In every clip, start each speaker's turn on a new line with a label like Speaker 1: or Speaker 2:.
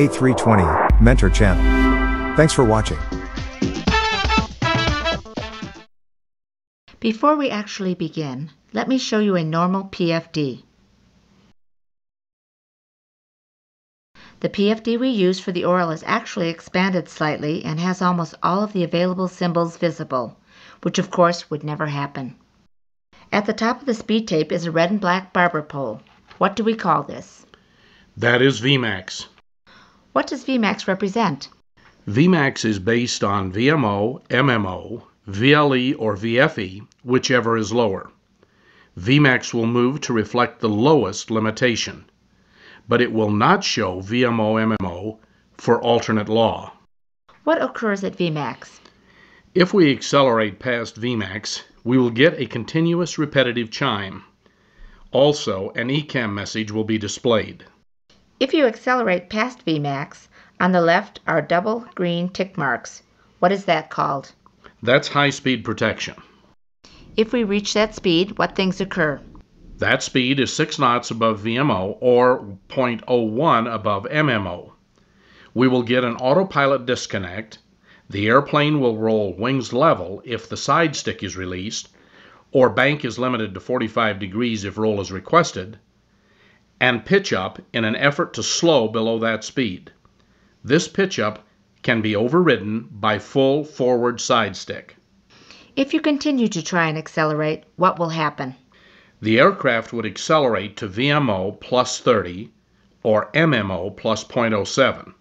Speaker 1: A320 Mentor channel. Thanks for watching.
Speaker 2: Before we actually begin, let me show you a normal PFD. The PFD we use for the oral is actually expanded slightly and has almost all of the available symbols visible, which of course would never happen. At the top of the speed tape is a red and black barber pole. What do we call this?
Speaker 3: That is VMAX.
Speaker 2: What does VMAX represent?
Speaker 3: VMAX is based on VMO, MMO, VLE, or VFE, whichever is lower. VMAX will move to reflect the lowest limitation but it will not show VMO-MMO for alternate law.
Speaker 2: What occurs at Vmax?
Speaker 3: If we accelerate past Vmax, we will get a continuous repetitive chime. Also, an ECAM message will be displayed.
Speaker 2: If you accelerate past Vmax, on the left are double green tick marks. What is that called?
Speaker 3: That's high speed protection.
Speaker 2: If we reach that speed, what things occur?
Speaker 3: That speed is 6 knots above VMO or 0.01 above MMO. We will get an autopilot disconnect. The airplane will roll wings level if the side stick is released, or bank is limited to 45 degrees if roll is requested, and pitch up in an effort to slow below that speed. This pitch up can be overridden by full forward side stick.
Speaker 2: If you continue to try and accelerate, what will happen?
Speaker 3: the aircraft would accelerate to VMO plus 30 or MMO plus 0.07.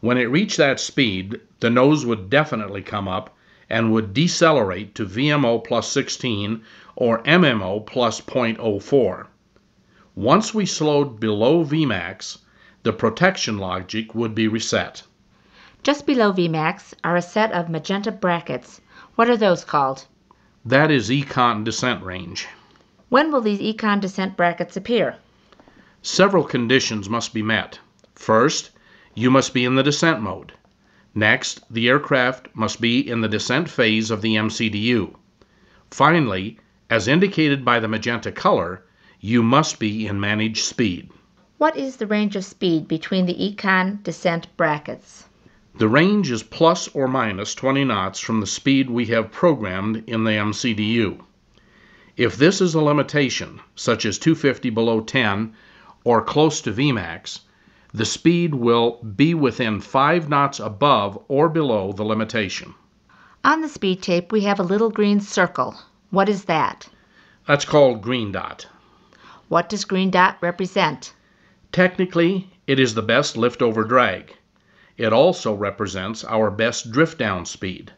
Speaker 3: When it reached that speed, the nose would definitely come up and would decelerate to VMO plus 16 or MMO plus 0.04. Once we slowed below Vmax, the protection logic would be reset.
Speaker 2: Just below Vmax are a set of magenta brackets. What are those called?
Speaker 3: That is econ descent range.
Speaker 2: When will these econ descent brackets appear?
Speaker 3: Several conditions must be met. First, you must be in the descent mode. Next, the aircraft must be in the descent phase of the MCDU. Finally, as indicated by the magenta color, you must be in managed speed.
Speaker 2: What is the range of speed between the econ descent brackets?
Speaker 3: The range is plus or minus 20 knots from the speed we have programmed in the MCDU. If this is a limitation, such as 250 below 10 or close to Vmax, the speed will be within 5 knots above or below the limitation.
Speaker 2: On the speed tape, we have a little green circle. What is that?
Speaker 3: That's called green dot.
Speaker 2: What does green dot represent?
Speaker 3: Technically, it is the best lift over drag. It also represents our best drift down speed.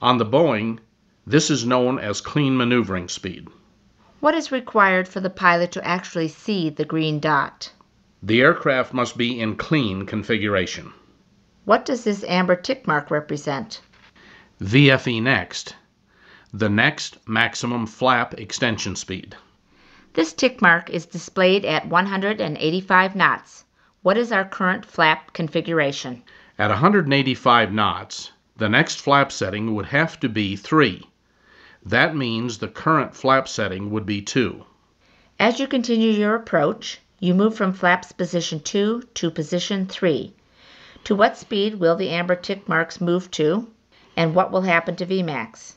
Speaker 3: On the Boeing, this is known as clean maneuvering speed.
Speaker 2: What is required for the pilot to actually see the green dot?
Speaker 3: The aircraft must be in clean configuration.
Speaker 2: What does this amber tick mark represent?
Speaker 3: VFE next, the next maximum flap extension speed.
Speaker 2: This tick mark is displayed at 185 knots. What is our current flap configuration?
Speaker 3: At 185 knots, the next flap setting would have to be 3. That means the current flap setting would be 2.
Speaker 2: As you continue your approach, you move from flaps position 2 to position 3. To what speed will the amber tick marks move to, and what will happen to Vmax?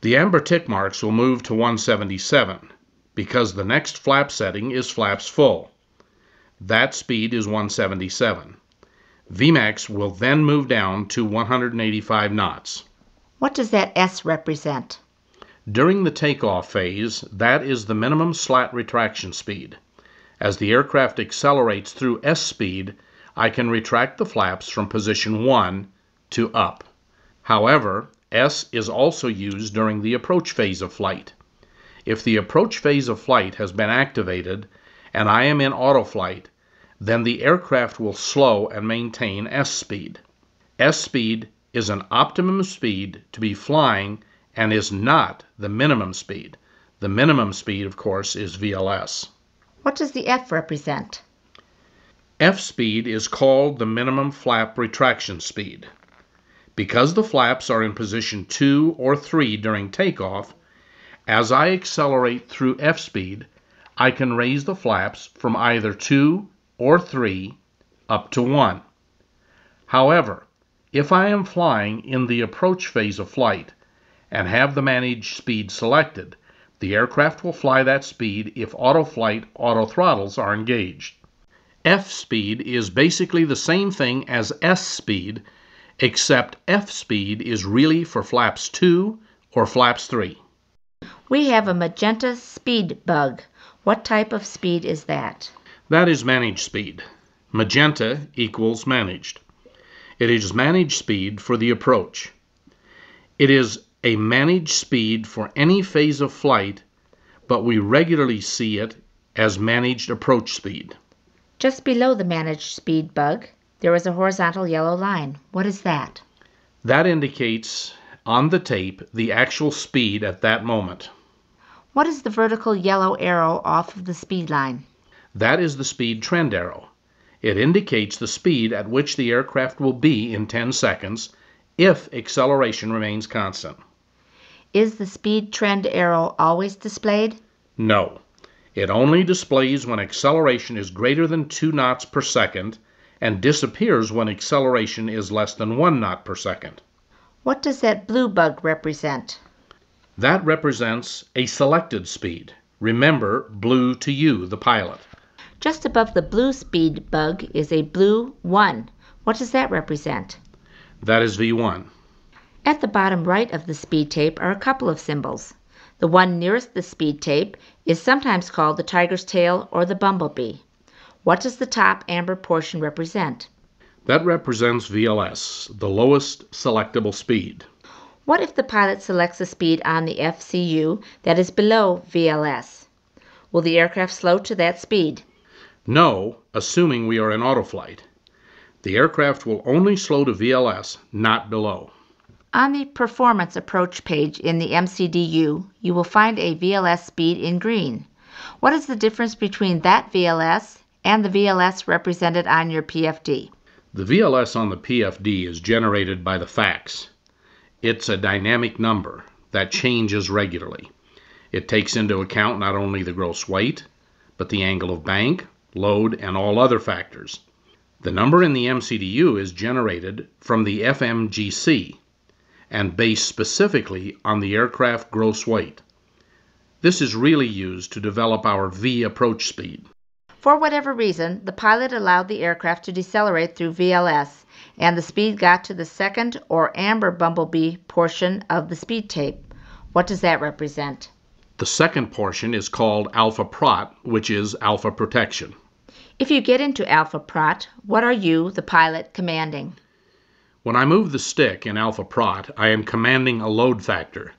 Speaker 3: The amber tick marks will move to 177 because the next flap setting is flaps full. That speed is 177. Vmax will then move down to 185 knots.
Speaker 2: What does that S represent?
Speaker 3: During the takeoff phase, that is the minimum slat retraction speed. As the aircraft accelerates through S speed, I can retract the flaps from position 1 to up. However, S is also used during the approach phase of flight. If the approach phase of flight has been activated and I am in autoflight, then the aircraft will slow and maintain S speed. S speed is an optimum speed to be flying and is not the minimum speed. The minimum speed, of course, is VLS.
Speaker 2: What does the F represent?
Speaker 3: F speed is called the minimum flap retraction speed. Because the flaps are in position 2 or 3 during takeoff, as I accelerate through F speed, I can raise the flaps from either 2 or 3 up to 1. However, if I am flying in the approach phase of flight and have the managed speed selected, the aircraft will fly that speed if autoflight auto throttles are engaged. F speed is basically the same thing as S speed, except F speed is really for flaps 2 or flaps 3.
Speaker 2: We have a magenta speed bug. What type of speed is that?
Speaker 3: That is managed speed. Magenta equals managed. It is managed speed for the approach. It is a managed speed for any phase of flight, but we regularly see it as managed approach speed.
Speaker 2: Just below the managed speed bug, there is a horizontal yellow line. What is that?
Speaker 3: That indicates on the tape the actual speed at that moment.
Speaker 2: What is the vertical yellow arrow off of the speed line?
Speaker 3: That is the speed trend arrow. It indicates the speed at which the aircraft will be in 10 seconds if acceleration remains constant.
Speaker 2: Is the speed trend arrow always displayed?
Speaker 3: No. It only displays when acceleration is greater than 2 knots per second and disappears when acceleration is less than 1 knot per second.
Speaker 2: What does that blue bug represent?
Speaker 3: That represents a selected speed. Remember, blue to you, the pilot.
Speaker 2: Just above the blue speed bug is a blue 1. What does that represent?
Speaker 3: That is V1.
Speaker 2: At the bottom right of the speed tape are a couple of symbols. The one nearest the speed tape is sometimes called the tiger's tail or the bumblebee. What does the top amber portion represent?
Speaker 3: That represents VLS, the lowest selectable speed.
Speaker 2: What if the pilot selects a speed on the FCU that is below VLS? Will the aircraft slow to that speed?
Speaker 3: No, assuming we are in autoflight. The aircraft will only slow to VLS, not below.
Speaker 2: On the Performance Approach page in the MCDU, you will find a VLS speed in green. What is the difference between that VLS and the VLS represented on your PFD?
Speaker 3: The VLS on the PFD is generated by the FACS. It's a dynamic number that changes regularly. It takes into account not only the gross weight, but the angle of bank, load, and all other factors. The number in the MCDU is generated from the FMGC and based specifically on the aircraft gross weight. This is really used to develop our V approach speed.
Speaker 2: For whatever reason, the pilot allowed the aircraft to decelerate through VLS, and the speed got to the second or amber bumblebee portion of the speed tape. What does that represent?
Speaker 3: The second portion is called alpha prot, which is alpha protection.
Speaker 2: If you get into alpha prot, what are you, the pilot, commanding?
Speaker 3: When I move the stick in alpha prot, I am commanding a load factor.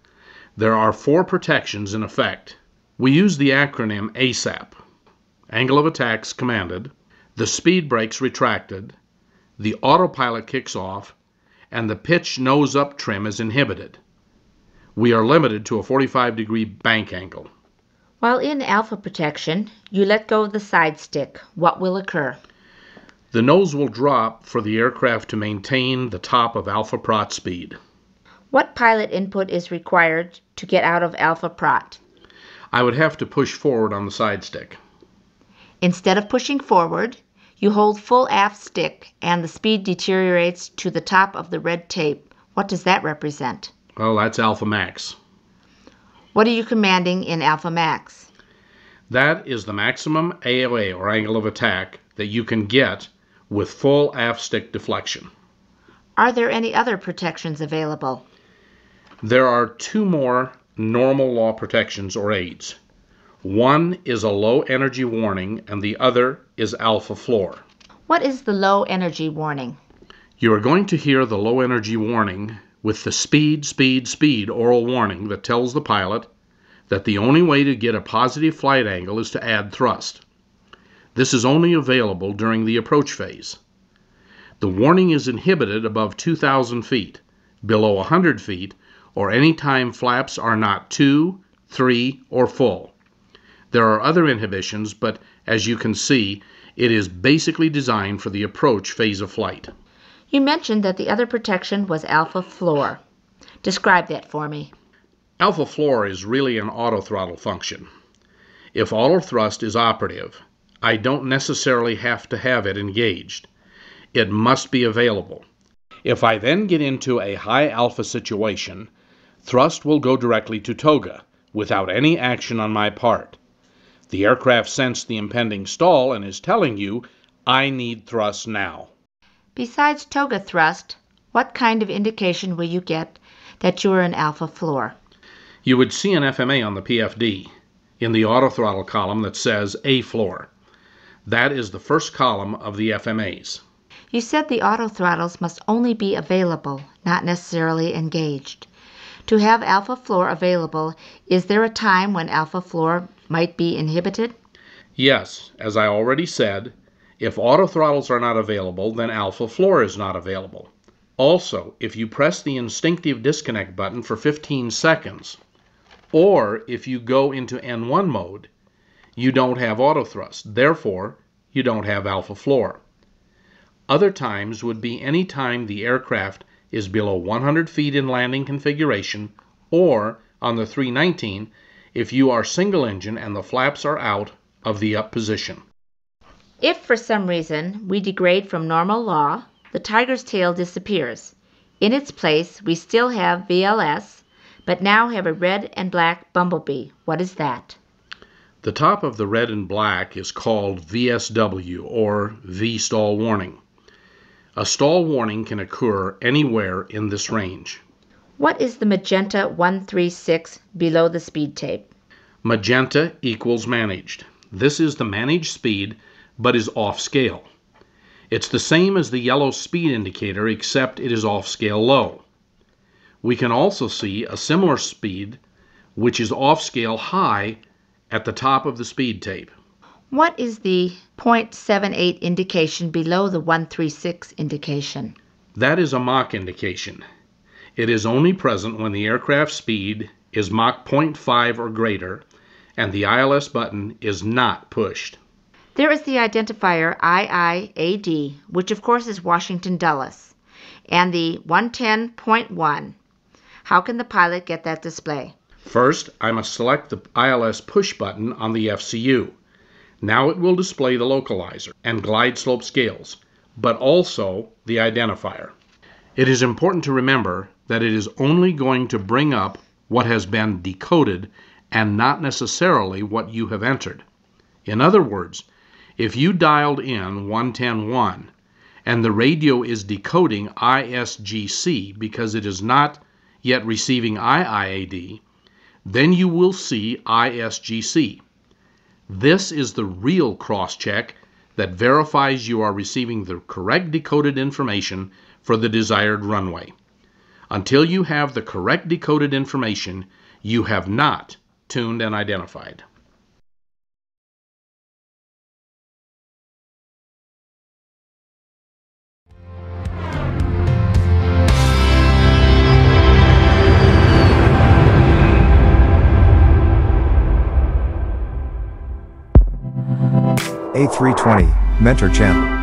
Speaker 3: There are four protections in effect. We use the acronym ASAP. Angle of attacks commanded, the speed brakes retracted, the autopilot kicks off, and the pitch nose up trim is inhibited. We are limited to a 45 degree bank angle.
Speaker 2: While in alpha protection, you let go of the side stick. What will occur?
Speaker 3: The nose will drop for the aircraft to maintain the top of alpha prot speed.
Speaker 2: What pilot input is required to get out of alpha prot?
Speaker 3: I would have to push forward on the side stick.
Speaker 2: Instead of pushing forward, you hold full aft stick and the speed deteriorates to the top of the red tape. What does that represent?
Speaker 3: Oh, that's alpha max.
Speaker 2: What are you commanding in alpha max?
Speaker 3: That is the maximum AOA or angle of attack that you can get with full aft stick deflection.
Speaker 2: Are there any other protections available?
Speaker 3: There are two more normal law protections or aids. One is a low energy warning and the other is alpha floor.
Speaker 2: What is the low energy warning?
Speaker 3: You are going to hear the low energy warning with the speed, speed, speed aural warning that tells the pilot that the only way to get a positive flight angle is to add thrust. This is only available during the approach phase. The warning is inhibited above 2,000 feet, below 100 feet, or any time flaps are not 2, 3, or full. There are other inhibitions, but as you can see, it is basically designed for the approach phase of flight.
Speaker 2: You mentioned that the other protection was alpha floor. Describe that for me.
Speaker 3: Alpha floor is really an auto throttle function. If auto thrust is operative, I don't necessarily have to have it engaged. It must be available. If I then get into a high alpha situation, thrust will go directly to toga without any action on my part. The aircraft sensed the impending stall and is telling you, I need thrust now.
Speaker 2: Besides toga thrust, what kind of indication will you get that you are in alpha floor?
Speaker 3: You would see an FMA on the PFD in the autothrottle column that says A floor. That is the first column of the FMAs.
Speaker 2: You said the autothrottles must only be available, not necessarily engaged. To have alpha floor available, is there a time when alpha floor might be inhibited?
Speaker 3: Yes, as I already said, if autothrottles are not available, then alpha floor is not available. Also, if you press the instinctive disconnect button for 15 seconds, or if you go into N1 mode, you don't have autothrust. Therefore, you don't have alpha floor. Other times would be any time the aircraft is below 100 feet in landing configuration, or on the 319 if you are single engine and the flaps are out of the up position.
Speaker 2: If for some reason we degrade from normal law, the tiger's tail disappears. In its place, we still have VLS, but now have a red and black bumblebee. What is that?
Speaker 3: The top of the red and black is called VSW or V stall warning. A stall warning can occur anywhere in this range.
Speaker 2: What is the magenta 136 below the speed tape?
Speaker 3: Magenta equals managed. This is the managed speed, but is off scale. It's the same as the yellow speed indicator, except it is off scale low. We can also see a similar speed, which is off scale high at the top of the speed tape.
Speaker 2: What is the .78 indication below the 136 indication?
Speaker 3: That is a Mach indication. It is only present when the aircraft speed is Mach 0.5 or greater and the ILS button is not pushed.
Speaker 2: There is the identifier IIAD, which of course is Washington Dulles, and the 110.1. How can the pilot get that display?
Speaker 3: First, I must select the ILS push button on the FCU. Now it will display the localizer and glide slope scales, but also the identifier. It is important to remember that it is only going to bring up what has been decoded and not necessarily what you have entered. In other words, if you dialed in 110.1 and the radio is decoding ISGC because it is not yet receiving IIAD, then you will see ISGC. This is the real cross check that verifies you are receiving the correct decoded information for the desired runway. Until you have the correct decoded information, you have not tuned and identified.
Speaker 1: A320, Mentor Channel.